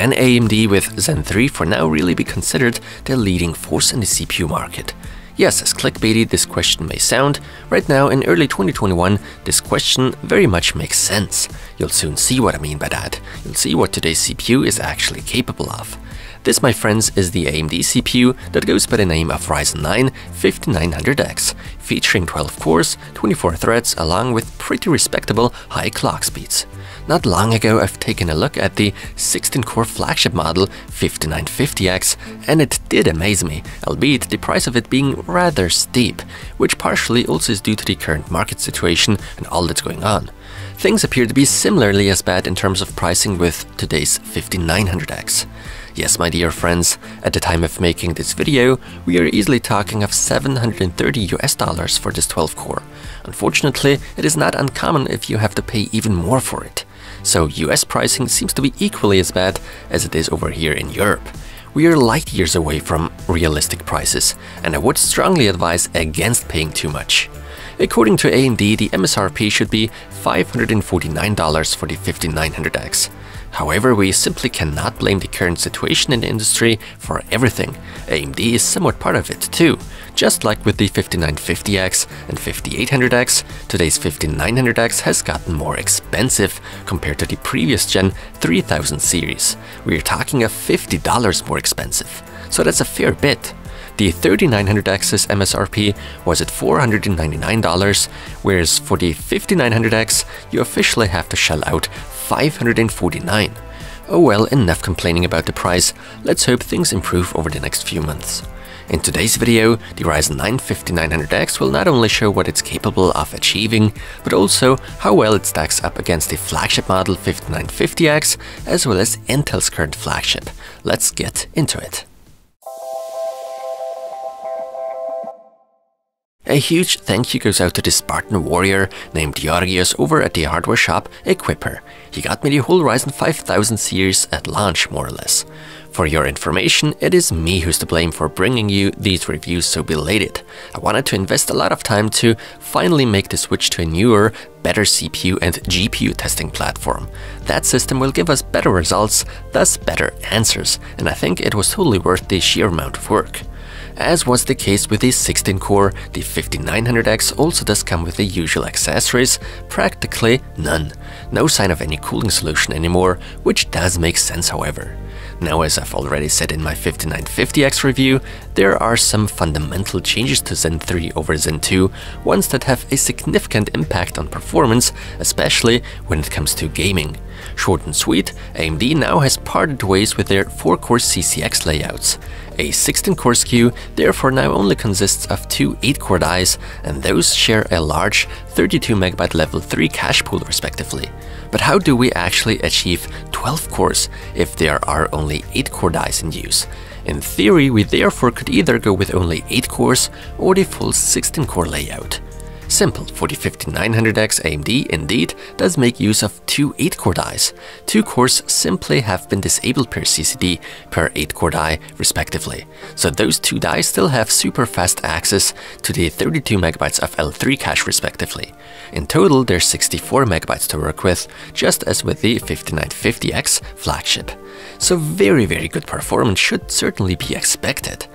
Can AMD with Zen 3 for now really be considered the leading force in the CPU market? Yes, as clickbaity this question may sound, right now in early 2021, this question very much makes sense. You'll soon see what I mean by that. You'll see what today's CPU is actually capable of. This, my friends, is the AMD CPU that goes by the name of Ryzen 9 5900X, featuring 12 cores, 24 threads, along with pretty respectable high clock speeds. Not long ago I've taken a look at the 16-core flagship model 5950X and it did amaze me, albeit the price of it being rather steep, which partially also is due to the current market situation and all that's going on. Things appear to be similarly as bad in terms of pricing with today's 5900X. Yes, my dear friends, at the time of making this video, we are easily talking of 730 US dollars for this 12 core. Unfortunately, it is not uncommon if you have to pay even more for it so US pricing seems to be equally as bad as it is over here in Europe. We are light years away from realistic prices, and I would strongly advise against paying too much. According to AMD, the MSRP should be $549 for the 5900X. However, we simply cannot blame the current situation in the industry for everything. AMD is somewhat part of it too. Just like with the 5950X and 5800X, today's 5900X has gotten more expensive compared to the previous gen 3000 series. We're talking of $50 more expensive, so that's a fair bit. The 3900X's MSRP was at $499, whereas for the 5900X, you officially have to shell out 549. Oh well, enough complaining about the price, let's hope things improve over the next few months. In today's video, the Ryzen 9 5900X will not only show what it's capable of achieving, but also how well it stacks up against the flagship model 5950X, as well as Intel's current flagship. Let's get into it. A huge thank you goes out to the Spartan warrior named Georgios over at the hardware shop Equipper. He got me the whole Ryzen 5000 series at launch, more or less. For your information, it is me who's to blame for bringing you these reviews so belated. I wanted to invest a lot of time to finally make the switch to a newer, better CPU and GPU testing platform. That system will give us better results, thus better answers, and I think it was totally worth the sheer amount of work. As was the case with the 16-core, the 5900X also does come with the usual accessories, practically none. No sign of any cooling solution anymore, which does make sense however. Now as I've already said in my 5950X review, there are some fundamental changes to Zen 3 over Zen 2, ones that have a significant impact on performance, especially when it comes to gaming. Short and sweet, AMD now has parted ways with their 4-core CCX layouts. A 16-core SKU therefore now only consists of two 8-core dies, and those share a large 32MB level 3 cache pool respectively. But how do we actually achieve 12 cores if there are only 8 core dies in use? In theory, we therefore could either go with only 8 cores or the full 16 core layout. Simple, for the 5900X AMD indeed does make use of two 8-core dies. Two cores simply have been disabled per CCD per 8-core die respectively, so those two dies still have super fast access to the 32MB of L3 cache respectively. In total there's 64MB to work with, just as with the 5950X flagship. So very very good performance should certainly be expected.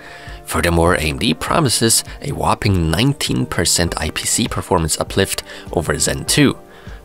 Furthermore, AMD promises a whopping 19% IPC performance uplift over Zen 2.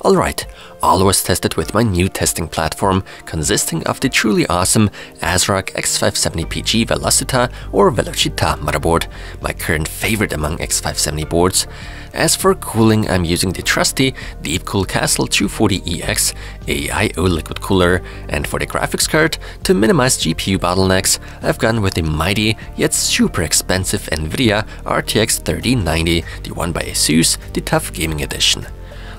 Alright, all was tested with my new testing platform, consisting of the truly awesome ASRock X570PG Velocita or Velocita motherboard, my current favorite among X570 boards. As for cooling, I'm using the trusty Deepcool Castle 240EX AIO liquid cooler, and for the graphics card, to minimize GPU bottlenecks, I've gone with the mighty yet super expensive Nvidia RTX 3090, the one by ASUS, the TUF Gaming Edition.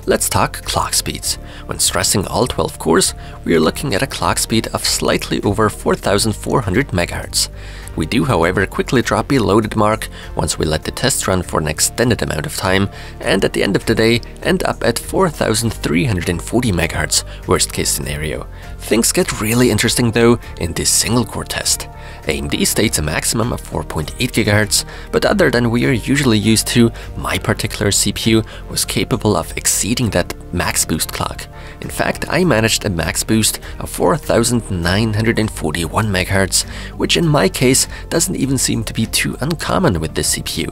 Let's talk clock speeds. When stressing all 12 cores, we are looking at a clock speed of slightly over 4400 MHz. We do however quickly drop below the mark once we let the test run for an extended amount of time and at the end of the day end up at 4340 MHz, worst case scenario. Things get really interesting though in this single core test. AMD states a maximum of 4.8 GHz, but other than we are usually used to, my particular CPU was capable of exceeding that max boost clock. In fact, I managed a max boost of 4941 MHz, which in my case doesn't even seem to be too uncommon with this CPU.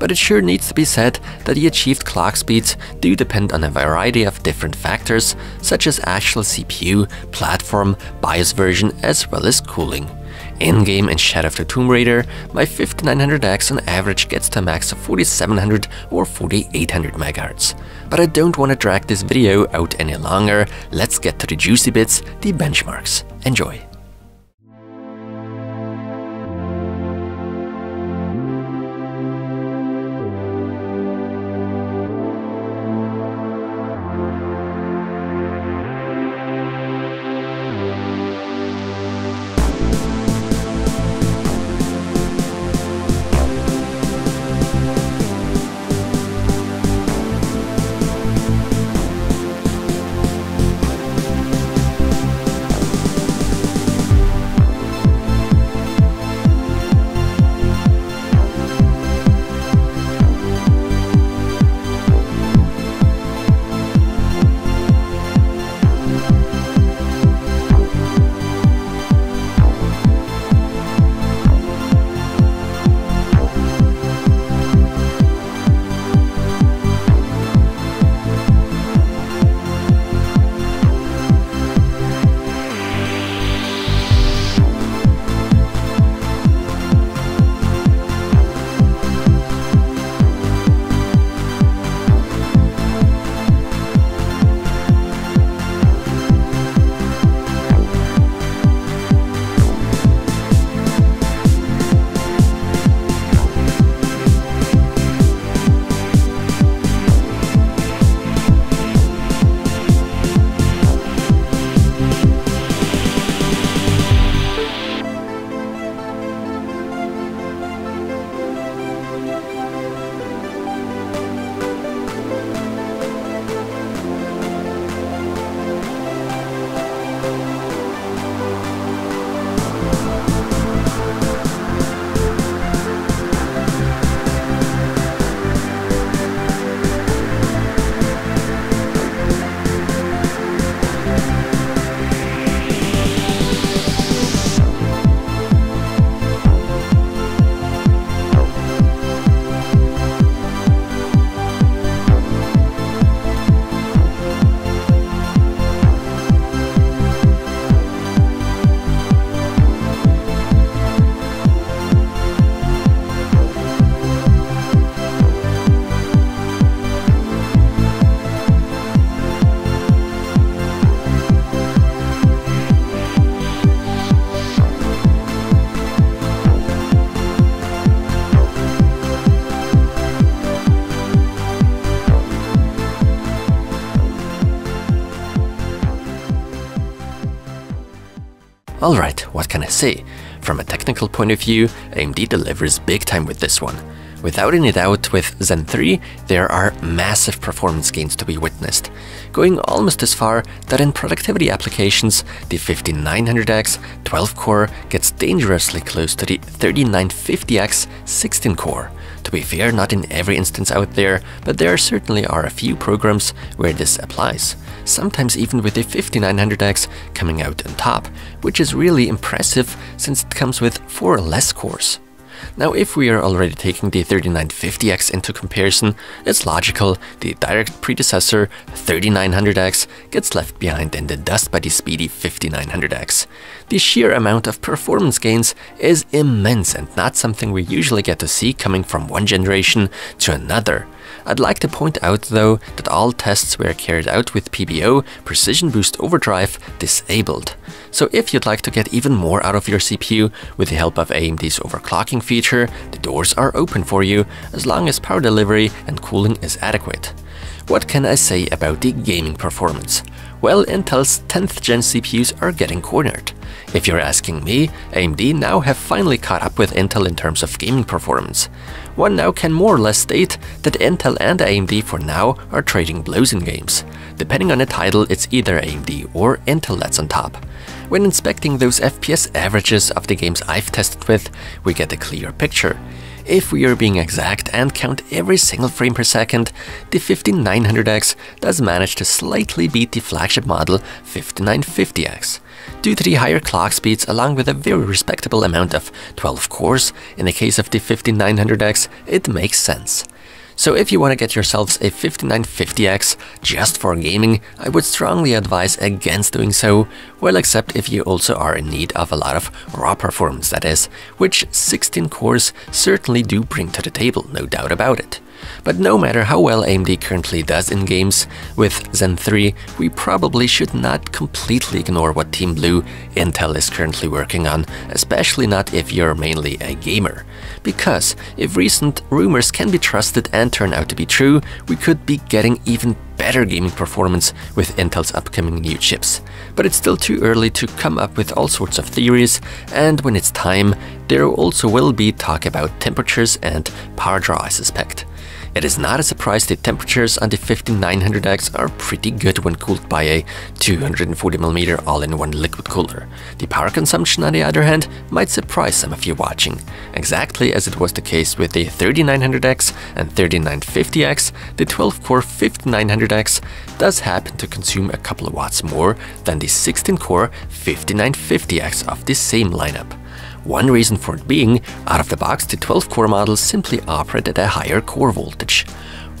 But it sure needs to be said that the achieved clock speeds do depend on a variety of different factors, such as actual CPU, platform, BIOS version, as well as cooling. In-game in Shadow of the Tomb Raider, my 5900X on average gets to a max of 4700 or 4800 MHz. But I don't want to drag this video out any longer, let's get to the juicy bits, the benchmarks. Enjoy! Alright, what can I say? From a technical point of view, AMD delivers big time with this one. Without any doubt, with Zen 3, there are massive performance gains to be witnessed, going almost as far that in productivity applications, the 5900X 12-core gets dangerously close to the 3950X 16-core. To be fair, not in every instance out there, but there certainly are a few programs where this applies sometimes even with the 5900X coming out on top, which is really impressive since it comes with 4 less cores. Now if we are already taking the 3950X into comparison, it's logical the direct predecessor 3900X gets left behind in the dust by the speedy 5900X. The sheer amount of performance gains is immense and not something we usually get to see coming from one generation to another. I'd like to point out though that all tests were carried out with PBO Precision Boost Overdrive disabled. So if you'd like to get even more out of your CPU with the help of AMD's overclocking feature, the doors are open for you as long as power delivery and cooling is adequate. What can I say about the gaming performance? Well, Intel's 10th gen CPUs are getting cornered. If you're asking me, AMD now have finally caught up with Intel in terms of gaming performance. One now can more or less state that Intel and AMD for now are trading blows in games. Depending on the title, it's either AMD or Intel that's on top. When inspecting those FPS averages of the games I've tested with, we get a clear picture. If we are being exact and count every single frame per second, the 5900X does manage to slightly beat the flagship model 5950X. Due to the higher clock speeds along with a very respectable amount of 12 cores, in the case of the 5900X, it makes sense. So if you want to get yourselves a 5950X just for gaming, I would strongly advise against doing so, well except if you also are in need of a lot of raw performance that is, which 16 cores certainly do bring to the table, no doubt about it. But no matter how well AMD currently does in games, with Zen 3, we probably should not completely ignore what Team Blue Intel is currently working on, especially not if you're mainly a gamer. Because if recent rumors can be trusted and turn out to be true, we could be getting even better gaming performance with Intel's upcoming new chips. But it's still too early to come up with all sorts of theories, and when it's time, there also will be talk about temperatures and power draw, I suspect. It is not a surprise that temperatures on the 5900X are pretty good when cooled by a 240mm all-in-one liquid cooler. The power consumption, on the other hand, might surprise some of you watching. Exactly as it was the case with the 3900X and 3950X, the 12-core 5900X does happen to consume a couple of watts more than the 16-core 5950X of the same lineup. One reason for it being, out of the box the 12 core models simply operate at a higher core voltage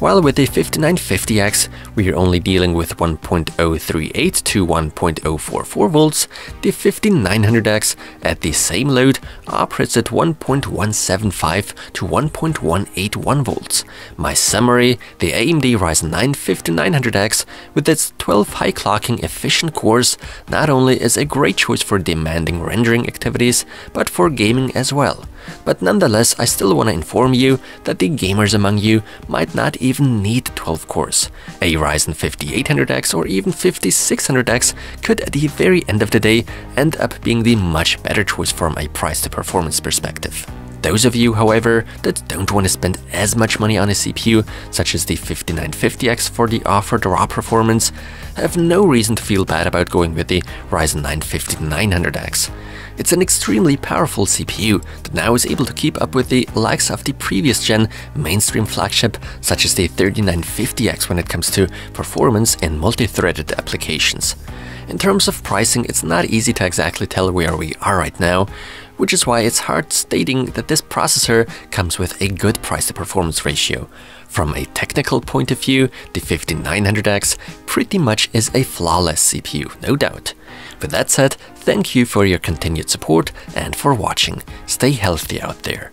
while with the 5950X we are only dealing with 1.038 to 1.044 volts, the 5900X at the same load operates at 1.175 to 1.181 volts. My summary, the AMD Ryzen 9 5900X with its 12 high clocking efficient cores not only is a great choice for demanding rendering activities, but for gaming as well. But nonetheless, I still want to inform you that the gamers among you might not even need 12 cores. A Ryzen 5800X or even 5600X could at the very end of the day end up being the much better choice from a price to performance perspective. Those of you, however, that don't want to spend as much money on a CPU, such as the 5950X for the offered raw performance, have no reason to feel bad about going with the Ryzen 9 5900X. It's an extremely powerful CPU that now is able to keep up with the likes of the previous gen mainstream flagship such as the 3950X when it comes to performance in multi-threaded applications. In terms of pricing, it's not easy to exactly tell where we are right now, which is why it's hard stating that this processor comes with a good price to performance ratio. From a technical point of view, the 5900X pretty much is a flawless CPU, no doubt. With that said, thank you for your continued support and for watching. Stay healthy out there.